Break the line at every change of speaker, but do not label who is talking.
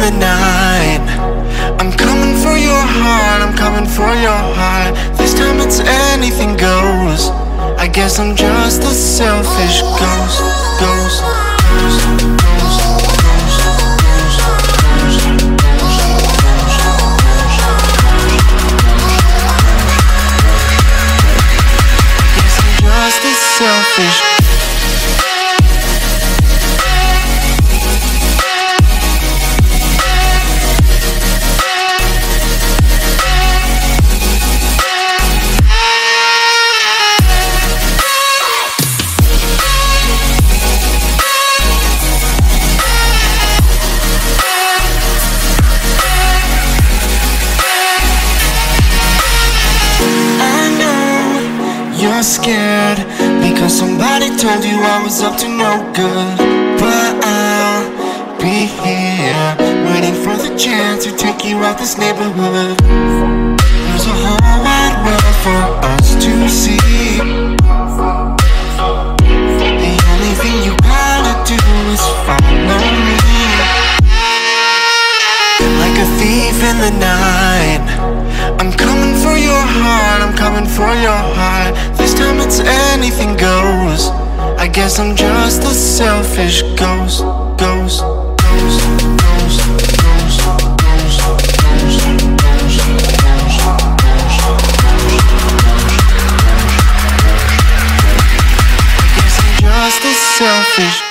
the night I'm coming for your heart, I'm coming for your heart. This time it's anything goes. I guess I'm just a selfish ghost, ghost, ghost. Selfish you're scared because somebody told you I was up to no good. But I'll be here waiting for the chance to take you out this neighborhood. There's a whole wide world for us to see. The only thing you gotta do is follow me. Like a thief in the night. I'm coming for your heart, I'm coming for your heart anything goes I guess I'm just a selfish ghost, ghost, ghost, ghost, ghost, ghost, ghost, ghost, ghost, ghost, ghost, ghost,